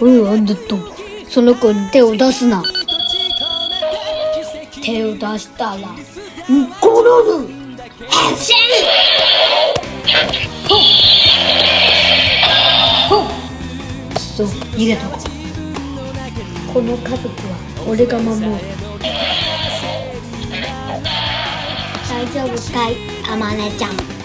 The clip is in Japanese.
おいあんだとその子に手を出すな。手を出したら殺る変身ほっ。ほっ。くそ逃げた。この家族は俺が守る。大丈夫かいあまねちゃん。